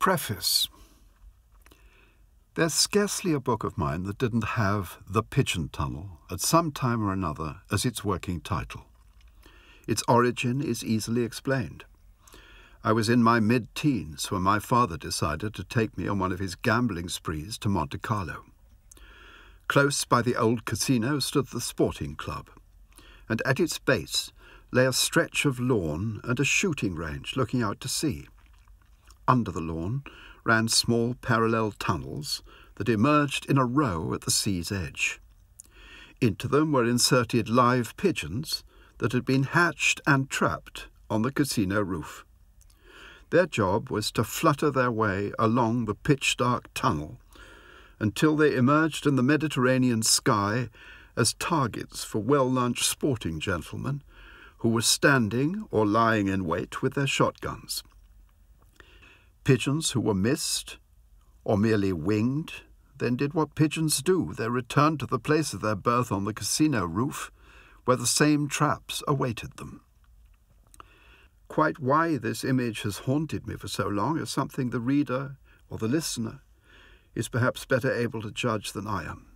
Preface There's scarcely a book of mine that didn't have The Pigeon Tunnel at some time or another as its working title. Its origin is easily explained. I was in my mid teens when my father decided to take me on one of his gambling sprees to Monte Carlo. Close by the old casino stood the sporting club, and at its base lay a stretch of lawn and a shooting range looking out to sea. Under the lawn ran small parallel tunnels that emerged in a row at the sea's edge. Into them were inserted live pigeons that had been hatched and trapped on the casino roof. Their job was to flutter their way along the pitch dark tunnel until they emerged in the Mediterranean sky as targets for well lunched sporting gentlemen who were standing or lying in wait with their shotguns. Pigeons who were missed or merely winged then did what pigeons do. They returned to the place of their birth on the casino roof, where the same traps awaited them. Quite why this image has haunted me for so long is something the reader or the listener is perhaps better able to judge than I am.